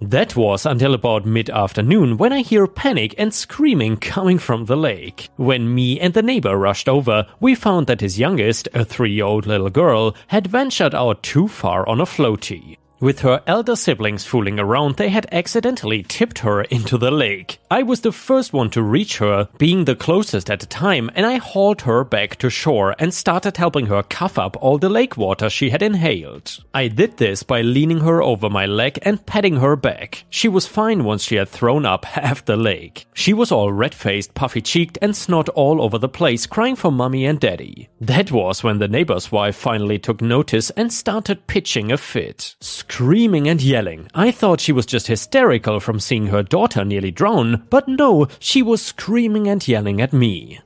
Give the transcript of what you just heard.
That was until about mid afternoon when I hear panic and screaming coming from the lake. When me and the neighbor rushed over, we found that his youngest, a three year old little girl, had ventured out too far on a floaty. With her elder siblings fooling around, they had accidentally tipped her into the lake. I was the first one to reach her, being the closest at the time, and I hauled her back to shore and started helping her cough up all the lake water she had inhaled. I did this by leaning her over my leg and patting her back. She was fine once she had thrown up half the lake. She was all red faced, puffy cheeked, and snot all over the place, crying for mommy and daddy. That was when the neighbor's wife finally took notice and started pitching a fit screaming and yelling. I thought she was just hysterical from seeing her daughter nearly drown, but no, she was screaming and yelling at me.